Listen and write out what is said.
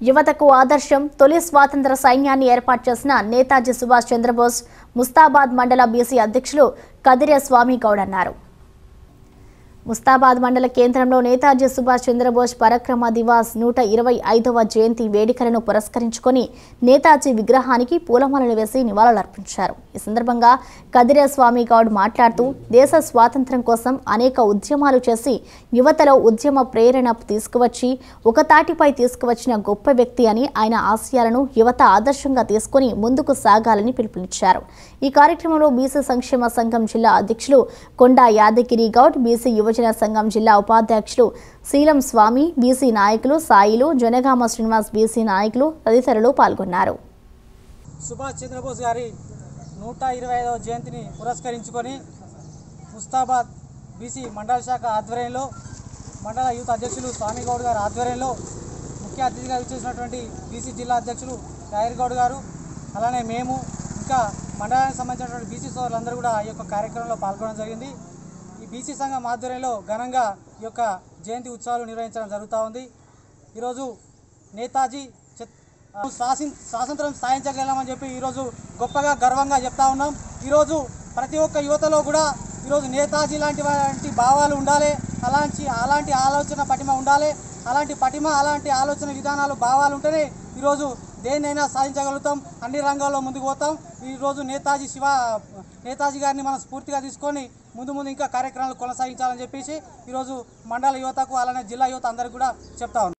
యువతకు ఆదర్శం తొలి స్వాతంత్ర సైన్యాన్ని ఏర్పాటు చేసిన నేతాజీ సుభాష్ చంద్రబోస్ ముస్తాబాద్ మండల బీసీ అధ్యక్షులు కదిరే స్వామి గౌడ్ అన్నారు. ముస్తాబాద్ మండల కేంద్రంలో నేతాజీ సుభాష్ చంద్రబోస్ పరక్రమ దివాస్ నూట ఇరవై ఐదవ జయంతి వేడుకలను పురస్కరించుకొని నేతాజీ విగ్రహానికి పూలమాలలు వేసి నివాళులర్పించారు. ఈ సందర్భంగా కదిరేస్వామి గౌడ్ మాట్లాడుతూ దేశ స్వాతంత్ర్యం కోసం అనేక ఉద్యమాలు చేసి యువతలో ఉద్యమ ప్రేరణ తీసుకువచ్చి ఒక తాటిపై తీసుకువచ్చిన గొప్ప వ్యక్తి అని ఆయన ఆశయాలను యువత ఆదర్శంగా తీసుకొని ముందుకు సాగాలని పిలుపునిచ్చారు. ఈ కార్యక్రమంలో బీసీ సంక్షేమ సంఘం జిల్లా అధ్యక్షులు కొండా యాదగిరి గౌడ్ బీసీ యువజన సంఘం జిల్లా ఉపాధ్యక్షులు శీలం స్వామి బీసీ నాయకులు సాయిలు జనగామ శ్రీనివాస్ బీసీ నాయకులు తదితరులు పాల్గొన్నారు. సుభాష్ చంద్రబోస్ గారి నూట ఇరవై ఐదవ జయంతిని పురస్కరించుకొని ముస్తాబాద్ బీసీ మండల శాఖ ఆధ్వర్యంలో మండల యూత్ అధ్యక్షులు స్వామి గౌడ్ గారి ఆధ్వర్యంలో ముఖ్య అతిథిగా ఇచ్చేసినటువంటి బీసీ జిల్లా అధ్యక్షులు గౌడ్ గారు అలానే మేము ఇంకా మండలానికి సంబంధించినటువంటి బీసీ సోదరులందరూ కూడా ఈ యొక్క కార్యక్రమంలో పాల్గొనడం జరిగింది. ఈ బీసీ సంఘం ఆధ్వర్యంలో ఘనంగా ఈ యొక్క జయంతి ఉత్సవాలు నిర్వహించడం జరుగుతూ ఉంది. ఈరోజు నేతాజీ స్వాసం స్వాతంత్రం సాధించగలమని చెప్పి ఈరోజు గొప్పగా గర్వంగా చెప్తా ఉన్నాం. ఈరోజు ప్రతి ఒక్క యువతలో కూడా ఈరోజు నేతాజీ లాంటి వంటి భావాలు ఉండాలి. అలాంటి అలాంటి ఆలోచన పటిమ ఉండాలి. అలాంటి పటిమ అలాంటి ఆలోచన విధానాలు భావాలు ఉంటేనే ఈరోజు దేన్నైనా సాధించగలుగుతాం. అన్ని రంగాల్లో ముందుకు పోతాం. ఈరోజు నేతాజీ శివ నేతాజీ గారిని మనం స్ఫూర్తిగా తీసుకొని ముందు ముందు ఇంకా కార్యక్రమాలు కొనసాగించాలని చెప్పేసి ఈరోజు మండల యువతకు అలానే జిల్లా యువత అందరికీ కూడా చెప్తా ఉన్నాం.